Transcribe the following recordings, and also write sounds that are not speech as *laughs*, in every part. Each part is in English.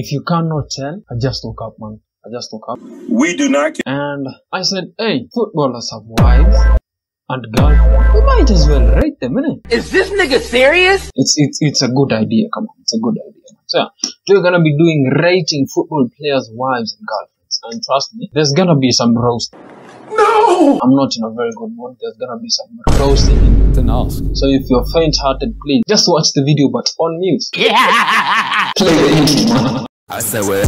If you cannot tell, I just woke up, man. I just woke up. We do not. And I said, hey, footballers have wives and girlfriends. We might as well rate them, innit? Is this nigga serious? It's, it's, it's a good idea. Come on. It's a good idea. So, yeah, we're gonna be doing rating football players' wives and girlfriends. And trust me, there's gonna be some roast. No! I'm not in a very good mood. There's gonna be some roasting. Didn't ask. So if you're faint-hearted, please just watch the video, but on mute. Yeah. Play the intro, man. I said what?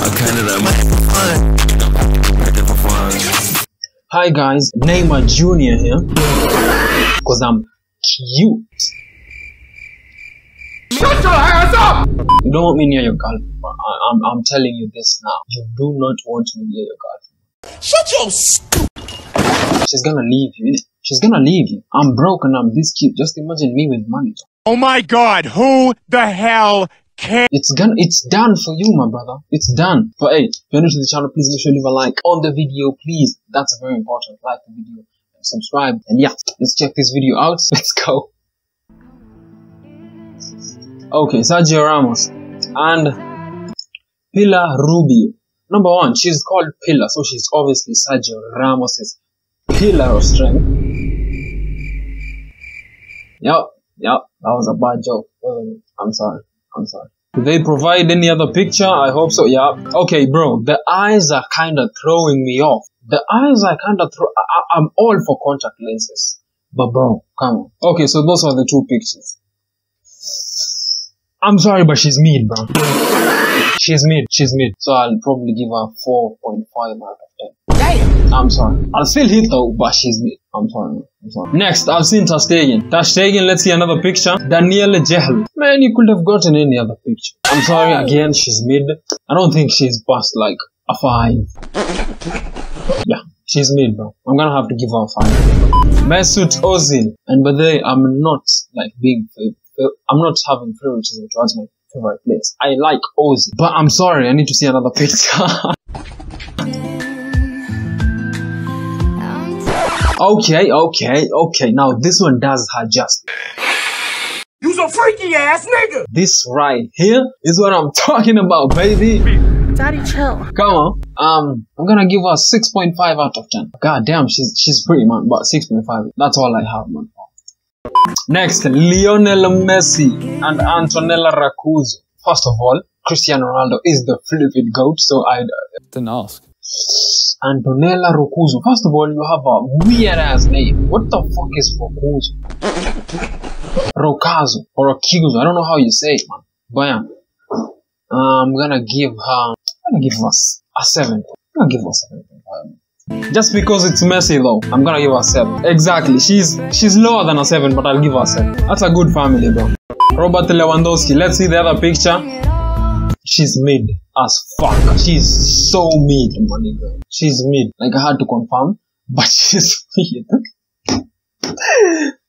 I Canada, Hi guys, Neymar Jr. here. Cause I'm cute. Shut your ass up! You don't want me near your girlfriend, but I, I'm, I'm telling you this now. You do not want me near your girlfriend. Shut your st- She's gonna leave you. She's gonna leave you. I'm broke and I'm this cute. Just imagine me with money. Oh my god, who the hell cares? It's gonna, it's done for you, my brother. It's done. But hey, if you're new to the channel, please make sure you leave a like on the video, please. That's very important. Like the video and subscribe. And yeah, let's check this video out. *laughs* Let's go. Okay, Sergio Ramos and Pilar Rubio. Number one, she's called Pilar, so she's obviously Sergio Ramos's pillar of strength. Yep, yep, that was a bad joke, wasn't it? I'm sorry, I'm sorry. Do they provide any other picture? I hope so, yeah. Okay, bro, the eyes are kinda throwing me off. The eyes are kinda throw- I- I'm all for contact lenses. But bro, come on. Okay, so those are the two pictures. I'm sorry, but she's mid, bro. She's mid, she's mid. So I'll probably give her 4.5 out of 10. I'm sorry. I'll still hit though, but she's mid. I'm sorry. I'm sorry. Next, I've seen Ter Stegen. Let's see another picture. Danielle Jehle. Man, you could have gotten any other picture. I'm sorry, again, she's mid. I don't think she's past like a 5. Yeah, she's mid, bro. I'm gonna have to give her a 5. Mesut Ozil. And by the way, I'm not like being, I'm not having favoritism towards my favorite players. I like Ozil. But I'm sorry, I need to see another picture. *laughs* Okay, okay, okay. Now this one does her justice. You's a freaky ass nigga! This right here is what I'm *laughs* talking about, baby. Daddy, chill. Come on. Um, I'm gonna give her 6.5 out of 10. God damn, she's she's pretty man, but 6.5. That's all I have, man. Next, Lionel Messi and Antonella Roccuzzo. First of all, Cristiano Ronaldo is the flipping goat, so I Didn't ask. Antonella Roccuzzo. First of all, you have a weird ass name. What the fuck is Roccuzzo? Roccuzzo or Roccuzzo. I don't know how you say it, man. But yeah, I'm gonna give her. I'm gonna give us a seven. I'm gonna give her a seven. Just because it's Messi though, I'm gonna give her seven. Exactly. She's she's lower than a seven, but I'll give her a seven. That's a good family, bro. Robert Lewandowski. Let's see the other picture. She's mid as fuck. She's so mid, my nigga. She's mid. Like I had to confirm, *laughs* but she's mid.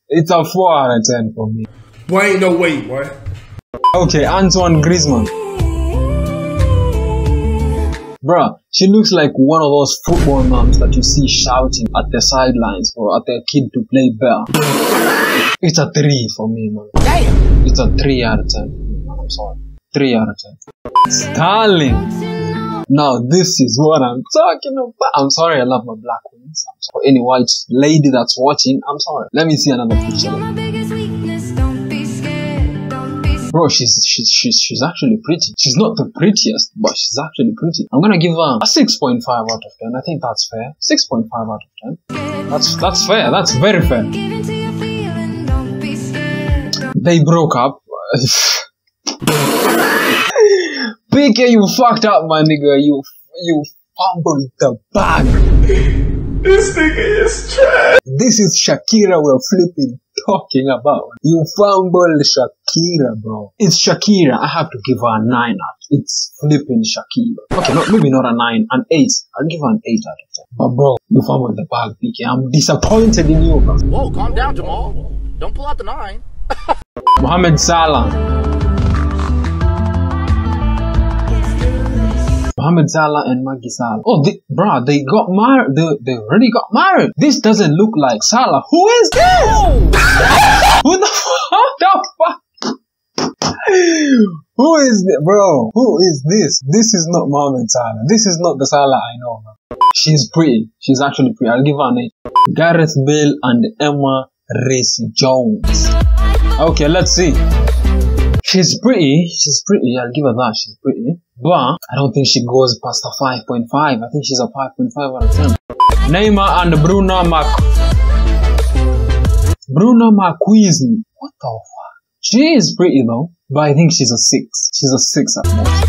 it's a four out of ten for me. Boy, ain't no way, boy. Okay, Antoine Griezmann. Bruh, she looks like one of those football moms that you see shouting at the sidelines for at their kid to play ball. It's a three for me, man. Damn. It's a 3 out of 10. I'm sorry. 3 out of 10. Sterling. Now, this is what I'm talking about. I'm sorry I love my black. I'm sorry. Any white lady that's watching, I'm sorry. Let me see another picture. Bro, she's, she's, she's, she's actually pretty. She's not the prettiest, but she's actually pretty. I'm gonna give her a 6.5 out of 10. I think that's fair. 6.5 out of 10. That's, that's fair. That's very fair. They broke up. *laughs* Piqué, you fucked up, my nigga. You you fumbled the bag. This nigga is trash. This is Shakira we're flipping talking about. You fumbled Shakira, bro. It's Shakira. I have to give her a 9 out. It's flipping Shakira. Okay, not, maybe not a 9, an 8. I'll give her an 8 out of 10. But bro, you fumbled the bag, Piqué. I'm disappointed in you, bro. Whoa, calm down, Jamal. Don't pull out the nine. *laughs* Mohamed Salah. Mohamed Salah and Maggie Salah. Oh, they, bruh, they got married. They, they already got married. This doesn't look like Salah. Who is this? *laughs* Who the fuck? *laughs* The fuck? Who is this, bro? Who is this? This is not Mohamed Salah. This is not the Salah I know, bro. She's pretty. She's actually pretty. I'll give her an 8. Gareth Bale and Emma Race Jones. Okay, let's see. She's pretty. She's pretty. I'll give her that. She's pretty. But I don't think she goes past a 5.5. I think she's a 5.5 out of 10. Neymar and Bruno Mac. Bruna Marquezine. What the fuck? She is pretty though, but I think she's a 6. She's a 6 at most.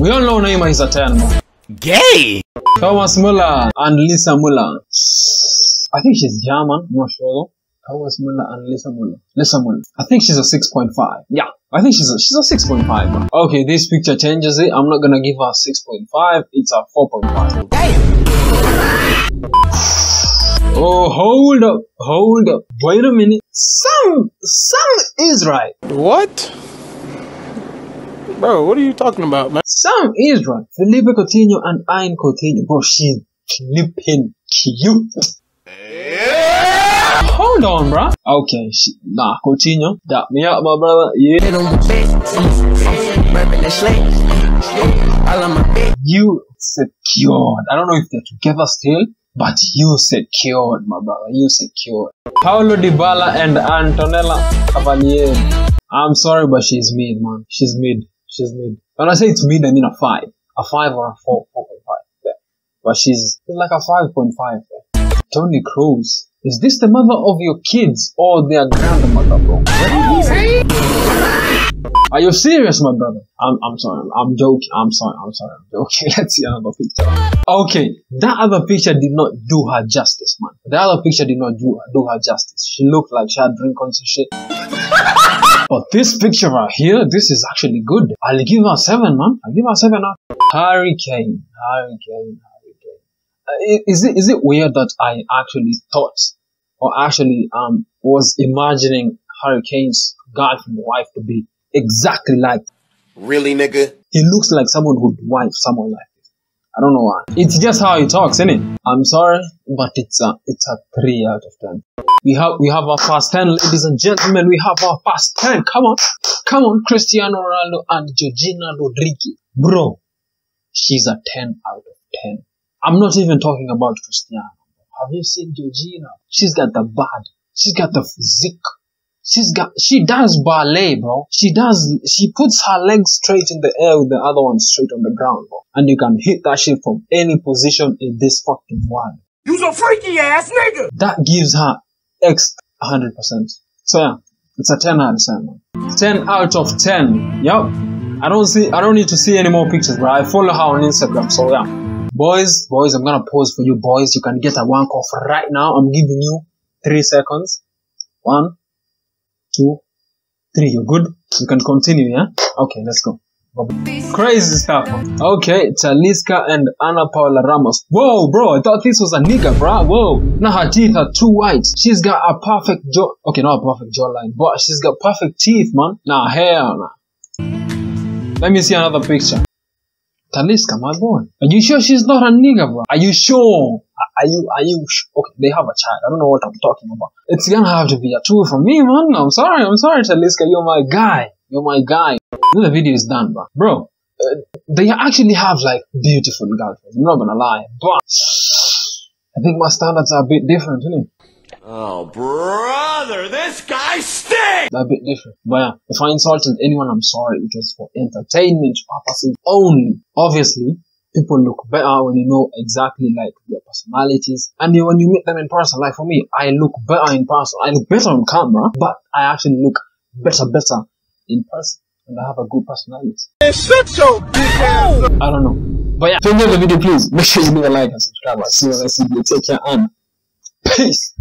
We all know Neymar is a 10. Man. Gay! Thomas Muller and Lisa Muller. I think she's German. I'm not sure though. Thomas Muller and Lisa Muller. Lisa Muller. I think she's a 6.5. Yeah. I think she's a, she's a 6.5. Okay, this picture changes it. I'm not gonna give her a 6.5. It's a 4.5. Oh, hold up, hold up. Wait a minute. Some, some is right. What? Bro, what are you talking about, man? Some is right. Philippe Coutinho and Aine Coutinho. Bro, she's flipping cute. Hold on, bro. Okay, she, nah, continue. Dap me up, my brother. Yeah. You secured. I don't know if they're together still, but you secured, my brother. You secured. Paulo Dybala and Antonella Cavalieri. I'm sorry, but she's mid, man. She's mid. She's mid. When I say it's mid, I mean a five, a five or a four, four point five. Yeah. But she's she's like a five point five. Yeah. Toni Kroos. Is this the mother of your kids or their grandmother, bro? Oh. Are you serious, my brother? I'm, I'm sorry. I'm, joking. I'm sorry. I'm sorry. I'm joking. *laughs* Let's see another picture. Okay. That other picture did not do her justice, man. The other picture did not do, do her justice. She looked like she had drink on some shit. *laughs* but this picture right here, this is actually good. I'll give her seven, man. I'll give her a seven Harry Kane. Harry is it, is it weird that I actually thought or actually, um, was imagining Harry Kane's girlfriend, wife to be exactly like Really, nigga? he looks like someone who'd wife someone like this. I don't know why. It's just how he talks, isn't it? I'm sorry, but it's a it's a three out of ten. We have we have our past ten, ladies and gentlemen. We have our past ten. Come on, come on, Cristiano Ronaldo and Georgina Rodriguez, bro. She's a ten out of ten. I'm not even talking about Cristiano. Have you seen Georgina? She's got the bod. She's got the physique. She's got, she does ballet, bro. She does, she puts her legs straight in the air with the other one straight on the ground, bro. And you can hit that shit from any position in this fucking world. You's a freaky ass nigga. That gives her X 100%. So yeah, it's a 10 out of 10, man. 10 out of 10. Yup. I don't see, I don't need to see any more pictures, bro. I follow her on Instagram, so yeah. Boys, boys, I'm gonna pause for you boys. You can get a wank off right now. I'm giving you three seconds. One, two, three. You're good? You can continue, yeah? Okay, let's go. Crazy stuff. Okay, Talisca and Ana Paula Ramos. Whoa, bro, I thought this was a nigga, bro. Whoa. Now her teeth are too white. She's got a perfect jaw. Okay, not a perfect jawline, but she's got perfect teeth, man. Nah, hell nah. Let me see another picture. Talisca, my boy. Are you sure she's not a nigga, bro? Are you sure? Are you, are you, sh- okay, they have a child. I don't know what I'm talking about. It's gonna have to be a two from me, man. I'm sorry, I'm sorry, Talisca. You're my guy. You're my guy. The video is done, bro. Bro, uh, they actually have like beautiful girlfriends. I'm not gonna lie, but *sighs* I think my standards are a bit different, isn't it? Oh, brother, this guy stinks! A bit different. But yeah, if I insulted anyone, I'm sorry. It was for entertainment purposes only. Obviously, people look better when you know exactly like their personalities. And when you meet them in person, like for me, I look better in person. I look better on camera, but I actually look better, better in person. And I have a good personality. I don't know. But yeah, if you enjoyed the video, please make sure you leave a like and subscribe. I'll see you on the next video. Take care and peace.